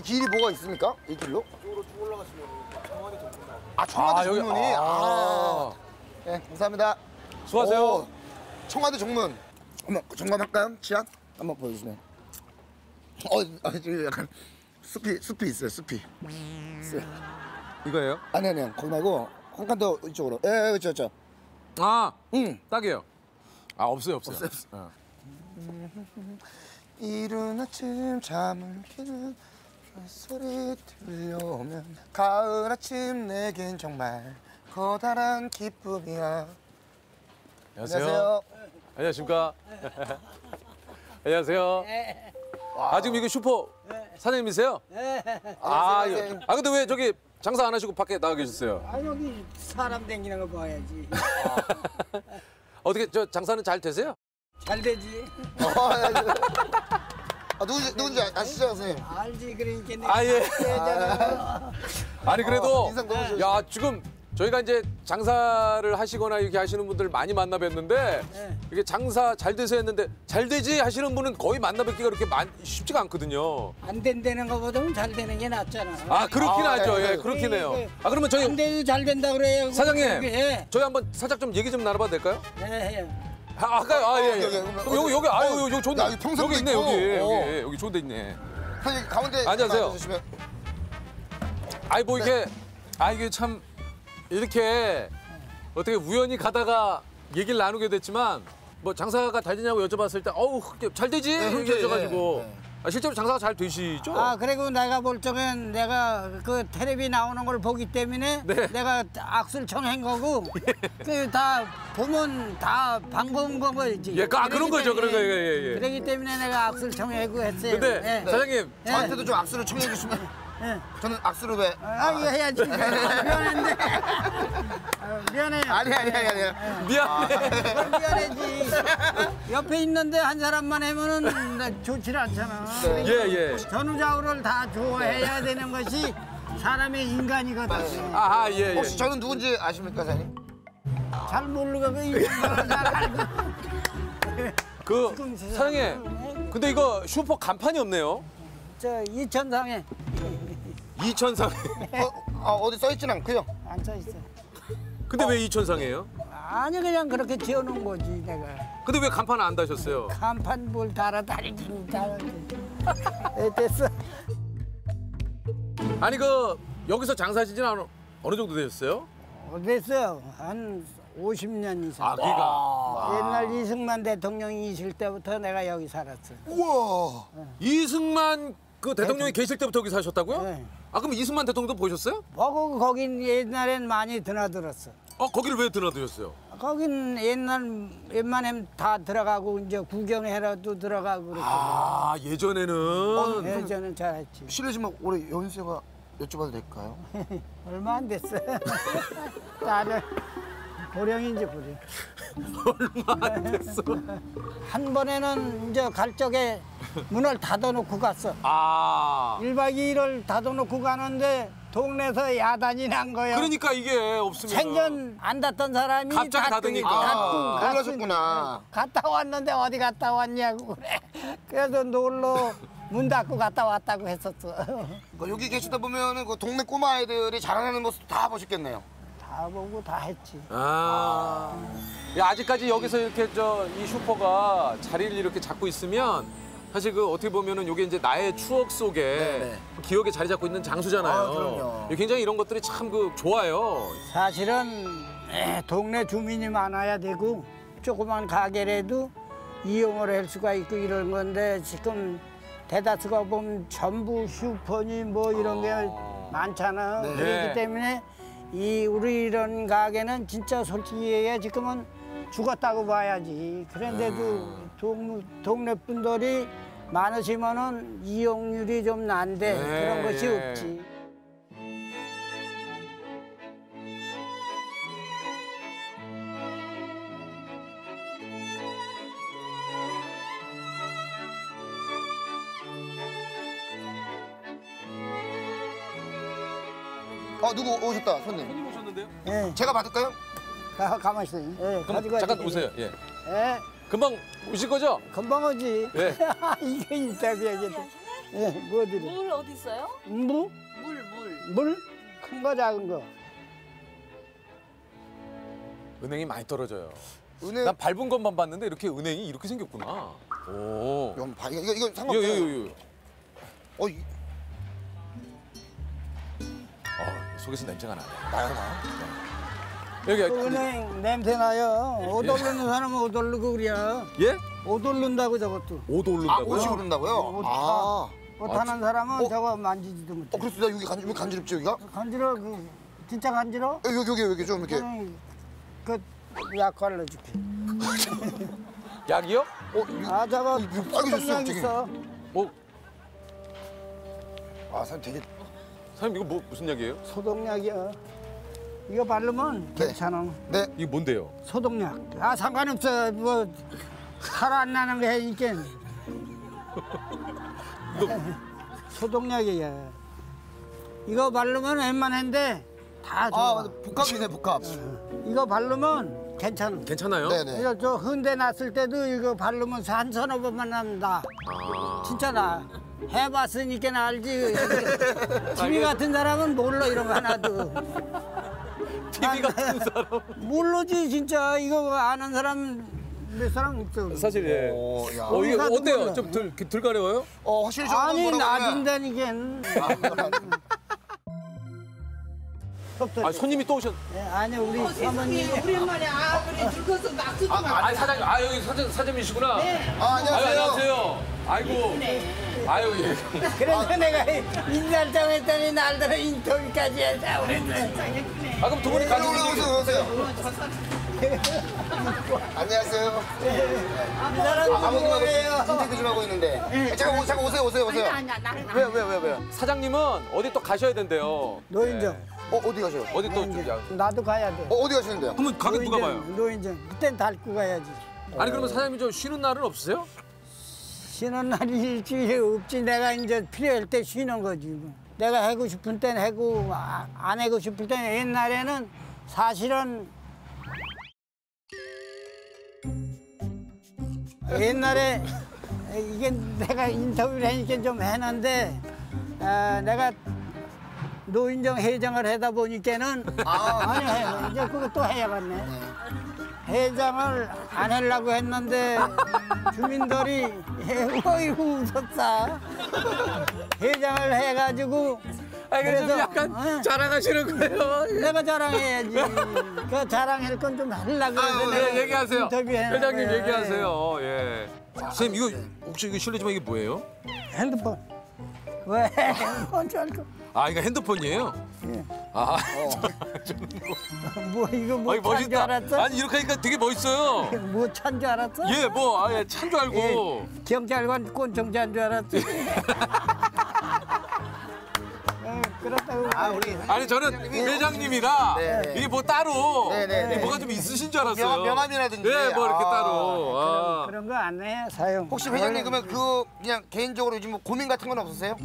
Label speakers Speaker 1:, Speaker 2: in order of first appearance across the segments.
Speaker 1: 이 길이 뭐가 있습니까? 이 길로?
Speaker 2: 이쪽으로 쭉 올라가시면 청와대 정문나
Speaker 1: 아, 청와대
Speaker 3: 아,
Speaker 1: 정문이. 아.
Speaker 3: 아.
Speaker 1: 네, 감사합니다.
Speaker 3: 수고하세요.
Speaker 1: 오, 청와대 정문. 한번 점검할까요? 치안? 한번 보여주세요. 어, 아, 지금 약간 숲이 숲이 있어요. 숲이. 있어요.
Speaker 3: 이거예요?
Speaker 1: 아니 아니요. 거기 말고 한 칸 더 이쪽으로. 예, 예, 그렇죠, 그렇죠.
Speaker 3: 아,
Speaker 1: 응.
Speaker 3: 딱이에요. 아, 없어요, 없어요.
Speaker 1: 없어요, 없어요.
Speaker 3: 어.
Speaker 1: 이른 아침 잠을 깨는 소리 들려오면 가을 아침 내겐 정말 커다란 기쁨이야.
Speaker 3: 안녕하세요. 안녕하십니까? 안녕하세요. 아, 지금 이거 슈퍼 사장님이세요? 아,
Speaker 1: 안녕하세요,
Speaker 3: 예. 아, 근데 왜 저기 장사 안 하시고 밖에 나가 계셨어요?
Speaker 4: 아 여기 사람 댕기는 거 봐야지.
Speaker 3: 어떻게 저 장사는 잘 되세요?
Speaker 4: 잘 되지.
Speaker 1: 아, 누군지 누군지 아- 아시죠, 선생님?
Speaker 4: 알지 그러니까 내가
Speaker 3: 아, 예.
Speaker 4: 잖아
Speaker 3: 아니 그래도
Speaker 1: 어, 인상 너무 좋으시네.
Speaker 3: 야 지금 저희가 이제 장사를 하시거나 이렇게 하시는 분들 많이 만나 뵀는데
Speaker 4: 네.
Speaker 3: 이게 장사 잘 돼서 했는데 잘 되지 하시는 분은 거의 만나 뵙기가 그렇게 많, 쉽지가 않거든요.
Speaker 4: 안 된다는 거보다는 잘 되는 게 낫잖아.
Speaker 3: 아 그렇긴
Speaker 1: 아,
Speaker 3: 하죠.
Speaker 1: 예,
Speaker 3: 예,
Speaker 1: 예.
Speaker 3: 그렇긴 해요.
Speaker 4: 예, 예.
Speaker 3: 아 그러면 저희
Speaker 4: 안 돼도 잘 된다 그래요.
Speaker 3: 사장님
Speaker 4: 예.
Speaker 3: 저희 한번 살짝 좀 얘기 좀 나눠봐도 될까요?
Speaker 4: 예, 예.
Speaker 3: 아, 아까 아 예. 예.
Speaker 1: 여기, 여기,
Speaker 3: 여기 여기 아유
Speaker 1: 어,
Speaker 3: 여기 좋은 데
Speaker 1: 야, 여기 평상도
Speaker 3: 여기 있네
Speaker 1: 있고.
Speaker 3: 여기
Speaker 1: 어.
Speaker 3: 여기 여기 좋은 데 있네.
Speaker 1: 선생님 가운데. 앉으시면
Speaker 3: 아이 뭐 이게
Speaker 1: 네.
Speaker 3: 아 이게 참 이렇게 어떻게 우연히 가다가 얘기를 나누게 됐지만 뭐 장사가 잘 되냐고 여쭤봤을 때 어우 잘 되지
Speaker 1: 네,
Speaker 3: 이렇게
Speaker 1: 흔쾌히,
Speaker 3: 여쭤가지고
Speaker 1: 예, 예.
Speaker 3: 아, 실제로 장사가 잘 되시죠?
Speaker 4: 아 그리고 내가 볼 적엔 내가 그 텔레비 나오는 걸 보기 때문에
Speaker 3: 네.
Speaker 4: 내가 악수를 청한 거고 그다 보면 다 방법인 거지.
Speaker 3: 예, 아, 그런 거죠, 그런 거, 예, 예, 예.
Speaker 4: 그러기 때문에 내가 악수를 청하고 했어요.
Speaker 3: 근데
Speaker 4: 예.
Speaker 3: 사장님
Speaker 1: 저한테도 좀 악수를 청해 주시면
Speaker 4: 예.
Speaker 1: 저는 악수를 왜?
Speaker 4: 아, 이거 해야지. 미안한데. 아, 미안해요.
Speaker 1: 아니 아니 아니 아니.
Speaker 3: 미안해.
Speaker 4: 옆에 있는데 한 사람만 하면은 나 좋지 않잖아.
Speaker 1: 네.
Speaker 3: 예 예.
Speaker 4: 전후좌우를 다 좋아해야 되는 것이 사람의 인간이거든.
Speaker 3: 아하 예 예.
Speaker 1: 혹시 저는 누군지 아십니까, 사장님?
Speaker 4: 잘 모르고 그 인간을 잘 알고.
Speaker 3: 그 사장님 근데 이거 슈퍼 간판이 없네요.
Speaker 4: 저 이천상에
Speaker 3: 이천상.
Speaker 1: 어, 어, 어 디 써 있진 않고요.
Speaker 4: 앉아 있어.
Speaker 3: 근데 왜 이천상이에요?
Speaker 4: 아니 그냥 그렇게 지어놓은 거지 내가.
Speaker 3: 근데 왜 간판 안 다셨어요?
Speaker 4: 간판 뭘 달아 달았지. 에, 됐어.
Speaker 3: 아니 그 여기서 장사하신 지는 어느- 어느 정도 되셨어요?
Speaker 4: 어, 됐어요. 한 50년 이상.
Speaker 3: 아 그러니까
Speaker 4: 옛날 이승만 대통령이 있을 때부터 내가 여기 살았어.
Speaker 1: 우와.
Speaker 3: 이승만 그 대통령이 계실 때부터 여기 사셨다고요?
Speaker 4: 네.
Speaker 3: 아 그럼 이승만 대통령도 보셨어요?
Speaker 4: 어, 거긴 옛날엔 많이 드나들었어.
Speaker 3: 어 거기를 왜 드나드셨어요?
Speaker 4: 거긴 옛날 웬만하면 다 들어가고 이제 구경해라도 들어가고 그랬거든.
Speaker 3: 아 예전에는
Speaker 4: 예전엔 잘했지.
Speaker 1: 실례지만 올해 연세가 여쭤봐도 될까요?
Speaker 4: 얼마 안 됐어. 나는 보령인지 보령.
Speaker 3: 얼마 안 됐어.
Speaker 4: 한 번에는 이제 갈 적에 문을 닫아놓고 갔어.
Speaker 3: 아
Speaker 4: 1박 2일을 닫아놓고 가는데 동네에서 야단이 난 거야.
Speaker 3: 그러니까 이게 없으면
Speaker 4: 생전 안 닫던 사람이
Speaker 3: 갑자기
Speaker 4: 닫고,
Speaker 3: 닫으니까.
Speaker 4: 닫고
Speaker 1: 아, 놀라셨구나.
Speaker 4: 갔다 왔는데 어디 갔다 왔냐고 그래. 그래서 놀러 문 닫고 갔다 왔다고 했었어.
Speaker 1: 그 여기 계시다 보면은 그 동네 꼬마 아이들이 자라나는 모습 다 보셨겠네요.
Speaker 4: 다 보고 다 했지.
Speaker 3: 아. 야, 아직까지 여기서 이렇게 저 이 슈퍼가 자리를 이렇게 잡고 있으면 사실 그 어떻게 보면은 이게 이제 나의 추억 속에
Speaker 1: 네네.
Speaker 3: 기억에 자리 잡고 있는 장소잖아요.
Speaker 1: 아, 그럼요.
Speaker 3: 굉장히 이런 것들이 참 그 좋아요.
Speaker 4: 사실은 에, 동네 주민이 많아야 되고 조그만 가게라도 이용을 할 수가 있고 이런 건데 지금 대다수가 보면 전부 슈퍼니 뭐 이런 게 많잖아.
Speaker 1: 네.
Speaker 4: 그렇기 때문에 이 우리 이런 가게는 진짜 솔직히 지금은 죽었다고 봐야지. 그런데도 동, 동네 분들이 많으시면은 이용률이 좀 난데
Speaker 3: 네.
Speaker 4: 그런 것이 없지.
Speaker 1: 어 누구 오셨다 손님.
Speaker 3: 손님 오셨는데요?
Speaker 4: 예.
Speaker 1: 제가 받을까요?
Speaker 4: 가, 가만 있어. 예,
Speaker 3: 그럼
Speaker 4: 가지고
Speaker 3: 잠깐
Speaker 4: 와야지.
Speaker 3: 오세요. 예.
Speaker 4: 예,
Speaker 3: 금방 오실 거죠?
Speaker 4: 금방 오지.
Speaker 3: 네.
Speaker 4: 이게 인터뷰하게 돼. 예, 뭐 드려?
Speaker 5: 물 어디 있어요?
Speaker 4: 무?
Speaker 5: 물, 물.
Speaker 4: 물? 큰 거 작은 거.
Speaker 3: 은행이 많이 떨어져요.
Speaker 1: 은행
Speaker 3: 난 밟은 것만 봤는데 이렇게 은행이 이렇게 생겼구나. 오.
Speaker 1: 이거 봐 이거 이거, 이거
Speaker 3: 이거
Speaker 1: 상관없어요.
Speaker 3: 이거.
Speaker 1: 어 이-
Speaker 3: 속에서 냄새가 나네.
Speaker 1: 나요 나요.
Speaker 3: 여기
Speaker 4: 그 은행 냄새 나요. 옷
Speaker 3: 예.
Speaker 4: 오르는 사람은 옷 오르고 그래.
Speaker 3: 예?
Speaker 4: 옷 오른다고 저것도.
Speaker 1: 옷아
Speaker 3: 오른다고요?
Speaker 1: 옷이 오른다고요?
Speaker 4: 옷
Speaker 1: 아.
Speaker 4: 옷
Speaker 3: 아,
Speaker 4: 하는 사람은
Speaker 1: 어?
Speaker 4: 저거 만지지도
Speaker 1: 어
Speaker 4: 못해.
Speaker 1: 그래서 나 여기 간, 왜 간지럽지 여기가?
Speaker 4: 간지러 그 진짜 간지러?
Speaker 1: 어, 여기 여기 여기 좀 이렇게.
Speaker 4: 그럼 그약 발라줄게.
Speaker 3: 약이요?
Speaker 1: 어 이거,
Speaker 4: 아 저거
Speaker 1: 되게.
Speaker 4: 있어.
Speaker 3: 어,
Speaker 1: 아 사람 되게
Speaker 3: 사장님 이거 뭐 무슨 약이에요?
Speaker 4: 소독약이야. 이거 바르면
Speaker 1: 네.
Speaker 4: 괜찮아.
Speaker 1: 네.
Speaker 3: 이게 뭔데요?
Speaker 4: 소독약. 아 상관없어. 뭐 살안 나는 거 해니까. 소독약이야. 이거 바르면 웬만한데
Speaker 1: 다아
Speaker 4: 좋아.
Speaker 1: 맞아 복합이네 복합.
Speaker 4: 이거 바르면 괜찮아.
Speaker 3: 괜찮아요?
Speaker 1: 네네.
Speaker 4: 이거 저 흔대 났을 때도 이거 바르면 한 서너 번만 난다.
Speaker 3: 아.
Speaker 4: 진짜 나. 해봤으니까 알지. TV 같은 사람은 몰라 이런 거 하나도.
Speaker 3: TV 같은 사람.
Speaker 4: 모르지 진짜 이거 아는 사람 몇 사람 없어.
Speaker 3: 사실 예.
Speaker 1: 오, 야.
Speaker 3: 어 이게 어때요?
Speaker 4: 몰라.
Speaker 3: 좀덜덜 가려워요?
Speaker 1: 어 확실히 좀
Speaker 4: 아니 낮은다니까.
Speaker 3: 아 손님이 또 오셨.
Speaker 4: 예, 아니 우리 사모님
Speaker 5: 오랜만에 아, 그래. 죽어서 낙수 좀
Speaker 1: 아,
Speaker 3: 아 사장님, 아 여기 사장 사장님이시구나.
Speaker 1: 아
Speaker 3: 아유
Speaker 1: 안녕하세요.
Speaker 3: 안녕하세요. 아이고. 아유 예.
Speaker 4: 그래서 내가 인사를 정했더니 날들어 인터뷰까지 해서 그랬어.
Speaker 3: 아 그럼 두 분이
Speaker 1: 오세요
Speaker 3: 가지고
Speaker 1: 오세요 오세요. 안녕하세요.
Speaker 4: 이 사람
Speaker 1: 아버님하고
Speaker 4: 누구예요?
Speaker 1: 인터뷰 좀 하고 있는데. 잠깐 오 잠깐 오세요 오세요 오세요.
Speaker 5: 아니야, 나는 안
Speaker 1: 왜요 왜요 왜요 왜요?
Speaker 3: 사장님은 어디 또 가셔야 된대요.
Speaker 4: 노인정.
Speaker 3: 네.
Speaker 1: 어 어디 가세요?
Speaker 3: 어디 또 좀. 야-
Speaker 4: 나도 가야 돼.
Speaker 1: 어 어디 가시는데요?
Speaker 3: 그러면 가게 누가 봐요?
Speaker 4: 노인정. 그땐 닳고 가야지.
Speaker 3: 아니 그러면 사장님 좀 쉬는 날은 없으세요?
Speaker 4: 쉬는 날이 일주일에 없지. 내가 이제 필요할 때 쉬는 거지. 뭐. 내가 하고 싶은 땐 하고 아, 안 하고 싶을 때는 옛날에는 사실은 옛날에 이게 내가 인터뷰를 하니까 좀 해는데 아, 내가 노인정 회장을 하다 보니까는 아니 해 이제 그것도 해야겠네. 회장을 안 하려고 했는데 주민들이 어이구 웃었다. 회장을 해가지고
Speaker 3: 아 그래서 약간
Speaker 4: 어.
Speaker 3: 자랑하시는 거예요.
Speaker 4: 내가 자랑해야지. 그 자랑할 건 좀 하려고 내가
Speaker 3: 네, 얘기하세요.
Speaker 4: 인터뷰해놓은
Speaker 3: 회장님
Speaker 4: 거야.
Speaker 3: 얘기하세요. 예. 선생님 이거 혹시 이거 실례지만 이게 뭐예요?
Speaker 4: 핸드폰. 왜? 알고.
Speaker 3: 아 이거 핸드폰이에요?
Speaker 4: 예.
Speaker 3: 아,
Speaker 4: 뭐 이거
Speaker 3: 아니
Speaker 4: 뭐찬줄
Speaker 3: 멋있다.
Speaker 4: 알았어?
Speaker 3: 아니 이렇게 하니까 되게 멋있어요.
Speaker 4: 뭐 찬 줄 알았어?
Speaker 3: 예, 뭐 아 예 찬 줄 알고.
Speaker 4: 예, 경찰관 꼰청자인 줄 알았지. 예, 그렇다고.
Speaker 1: 아 우리
Speaker 3: 아니 저는 회장님이라
Speaker 1: 네.
Speaker 3: 이게 뭐 따로
Speaker 1: 네, 네, 네.
Speaker 3: 이게 뭐가 좀 있으신 줄 알았어요.
Speaker 1: 명함- 명함이라든지.
Speaker 3: 예, 뭐 이렇게
Speaker 1: 아,
Speaker 3: 따로. 아.
Speaker 4: 그런 거 안 해, 사용.
Speaker 1: 혹시 회장님 그러면 그 그냥 개인적으로 요즘 뭐 고민 같은 건 없으세요?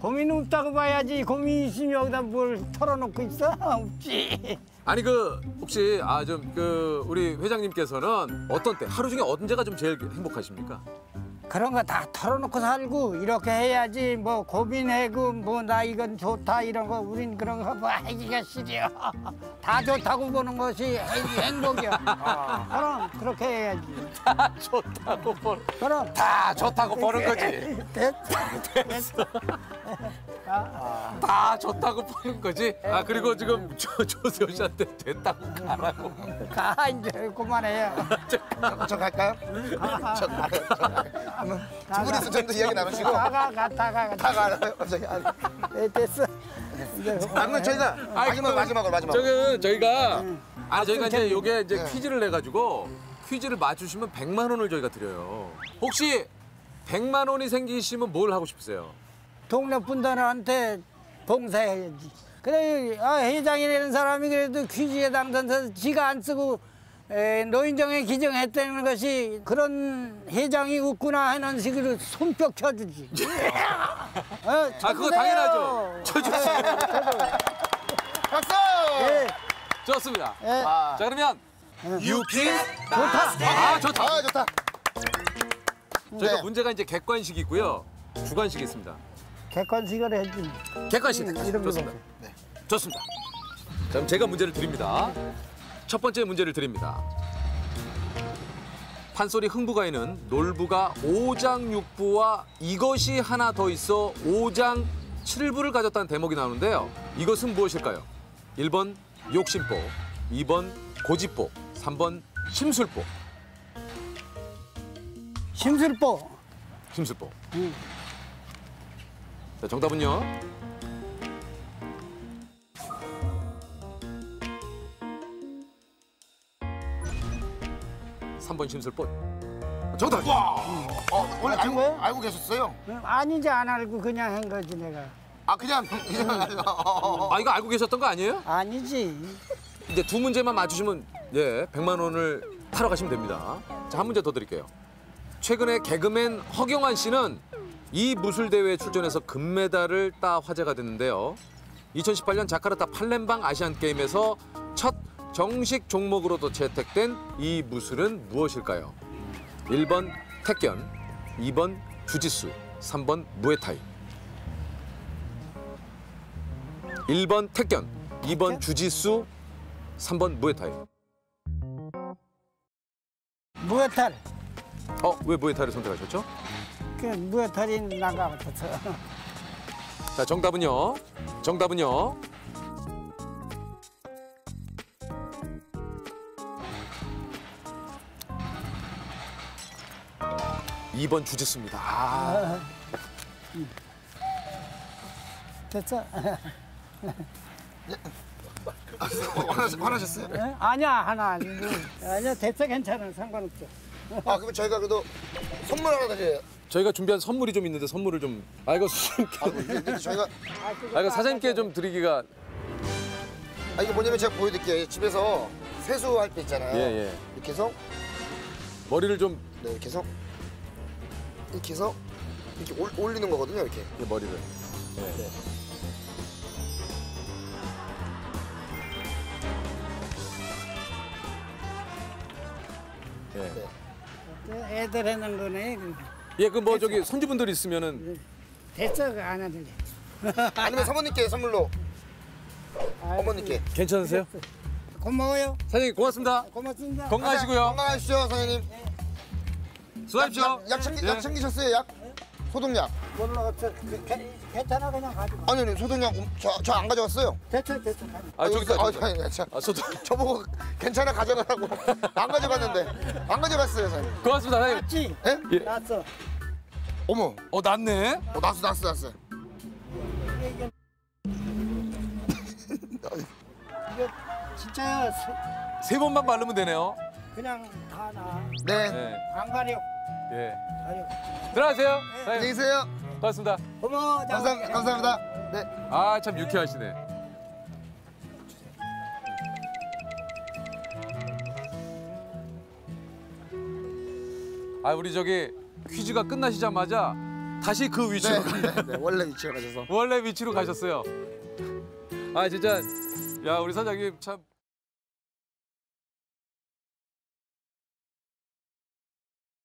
Speaker 4: 고민 없다고 봐야지. 고민 있으면 여기다 뭘 털어놓고 있어? 없지.
Speaker 3: 아니 그 혹시 아 좀 그 우리 회장님께서는 어떤 때 하루 중에 언제가 좀 제일 행복하십니까?
Speaker 4: 그런 거 다 털어놓고 살고 이렇게 해야지 뭐 고민하고 뭐 나 이건 좋다 이런 거 우린 그런 거뭐 하기가 싫어. 다 좋다고 보는 것이 행- 행복이야. 그럼 그렇게 해야지.
Speaker 3: 다 좋다고 버
Speaker 4: 그럼
Speaker 3: 다 좋다고 버는 거지.
Speaker 4: 됐- 됐어
Speaker 3: 다 좋다고 버는 거지. 아 그리고 지금 조, 조세호 씨한테 됐다고 가라고.
Speaker 4: 가 이제 그만해요
Speaker 1: 저 갈까요? 저 가요. 두 분이서 좀더 이야기 나누시고 다
Speaker 4: 가가 가다가 가
Speaker 1: 가요. 갑자기. 아니,
Speaker 4: 예, 됐어 이제
Speaker 1: 그러면 저희가 마지막 마지막으로 마지막.
Speaker 3: 저는 저희가 아 저희가 이제 요게 이제
Speaker 1: 네.
Speaker 3: 퀴즈를 내 가지고 퀴즈를 맞추시면 100만 원을 저희가 드려요. 혹시 100만 원이 생기시면 뭘 하고 싶으세요?
Speaker 4: 동네 분들한테 봉사해야지. 그래, 아, 회장이라는 사람이 그래도 퀴즈에 당선돼서 지가 안 쓰고 에, 노인정에 기증했다는 것이 그런 회장이 없구나 하는 식으로 손뼉 쳐주지. 어,
Speaker 3: 아 그거. 당연하죠. 쳐주세요.
Speaker 1: 박수!
Speaker 4: 예,
Speaker 3: 좋습니다.
Speaker 4: 예.
Speaker 3: 자 그러면 유퀴즈
Speaker 4: 좋다.
Speaker 3: 아 좋다.
Speaker 1: 아 좋다.
Speaker 3: 저희가
Speaker 1: 네.
Speaker 3: 문제가 이제 객관식이고요. 주관식이 있습니다.
Speaker 4: 객관식을 해지.
Speaker 3: 객관식.
Speaker 4: 음, 이런 거
Speaker 3: 좋습니다. 네. 좋습니다. 자, 그럼 제가 문제를 드립니다. 첫 번째 문제를 드립니다. 판소리 흥부가에는 놀부가 오장육부와 이것이 하나 더 있어 오장 칠부를 가졌다는 대목이 나오는데요. 이것은 무엇일까요? 1번 욕심보, 2번 고집보, 3번 심술보.
Speaker 4: 심술보.
Speaker 3: 심술보.
Speaker 4: 음.
Speaker 3: 자, 정답은요? 삼 번 심술보. 정답!
Speaker 1: 어, 원래 알고,
Speaker 4: 거예요?
Speaker 1: 알고 계셨어요?
Speaker 4: 응, 아닌지 안 알고 그냥 한 거지 내가.
Speaker 1: 아 그냥 그냥 어,
Speaker 3: 아, 이거 알고 계셨던 거 아니에요?
Speaker 4: 아니지.
Speaker 3: 이제 두 문제만 맞추시면 예, 100만 원을 타러 가시면 됩니다. 자, 한 문제 더 드릴게요. 최근에 개그맨 허경환 씨는 이 무술 대회에 출전해서 금메달을 따 화제가 됐는데요. 2018년 자카르타 팔렘방 아시안 게임에서 첫 정식 종목으로도 채택된 이 무술은 무엇일까요? 1번 태견, 2번 주짓수, 3번 무에타이. 1번 태견, 2번 주짓수, 3번 무에타이.
Speaker 4: 무에탈.
Speaker 3: 어, 왜 무에타이를 선택하셨죠?
Speaker 4: 그 무에탈이 나가 같아서.
Speaker 3: 자, 정답은요. 정답은요. 이 번 주짓수입니다. 아,
Speaker 4: 됐어.
Speaker 1: 화나셨, 화나셨어요?
Speaker 4: 응? 아니야 하나 아니고. 아니야 됐어 괜찮아 상관없어.
Speaker 1: 아 그럼 저희가 그래도 선물 하나 드려요.
Speaker 3: 저희가 준비한 선물이 좀 있는데 선물을 좀 아 이거
Speaker 1: 아, 저희가
Speaker 3: 아 이거 사장님께 좀 드리기가
Speaker 1: 아 이게 뭐냐면 제가 보여드릴게요. 집에서 세수할 때 있잖아요.
Speaker 3: 예, 예.
Speaker 1: 이렇게 해서
Speaker 3: 머리를 좀
Speaker 1: 네 이렇게 해서 이렇게 해서 이렇게 올, 올리는 거거든요. 이렇게.
Speaker 3: 예, 머리를 예. 예.
Speaker 1: 네.
Speaker 4: 애들 해는 거네.
Speaker 3: 예, 그 뭐 저기 손주분들 있으면은
Speaker 4: 됐어 그안 하는
Speaker 1: 아니면 사모님께 선물로 어머니께.
Speaker 3: 괜찮으세요?
Speaker 4: 고마워요.
Speaker 3: 사장님 고맙습니다.
Speaker 4: 고맙습니다.
Speaker 3: 건강하시고요.
Speaker 1: 건강하시죠, 사장님.
Speaker 3: 수고하십시오.
Speaker 1: 약, 약, 챙기,
Speaker 3: 예.
Speaker 1: 약 챙기셨어요, 약? 소독약.
Speaker 4: 몰라 저 그, 괜- 괜찮아 그냥 가지고.
Speaker 1: 아니, 아니, 소독약 저안 가져왔어요.
Speaker 4: 됐어 됐어 가지고.
Speaker 3: 아 저기 있다.
Speaker 1: 아,
Speaker 3: 저기 있다.
Speaker 1: 참.
Speaker 3: 아, 저도
Speaker 1: 저보고 괜찮아 가져가라고 안 가져갔는데 안 가져갔어요, 사장님.
Speaker 3: 고맙습니다, 사장님.
Speaker 4: 맞지?
Speaker 1: 예?
Speaker 3: 예.
Speaker 4: 났어.
Speaker 1: 어머,
Speaker 3: 어, 낫네.
Speaker 1: 어, 났어, 났어, 났어.
Speaker 4: 이게 이게 진짜야 세-
Speaker 3: 세 번만 바르면 되네요.
Speaker 4: 그냥 다 나.
Speaker 1: 네,
Speaker 3: 네.
Speaker 4: 안 가려.
Speaker 3: 예.
Speaker 4: 가려.
Speaker 3: 들어가세요.
Speaker 1: 안녕히
Speaker 3: 사장님.
Speaker 1: 계세요.
Speaker 3: 고맙습니다.
Speaker 4: 고마워.
Speaker 1: 감사, 감사합니다. 네.
Speaker 3: 아, 참 유쾌하시네. 아, 우리 저기 퀴즈가 끝나시자마자 다시 그 위치로
Speaker 1: 네, 네, 네, 원래 위치로 가셔서.
Speaker 3: 원래 위치로 가셨어요. 아, 진짜 야, 우리 사장님 참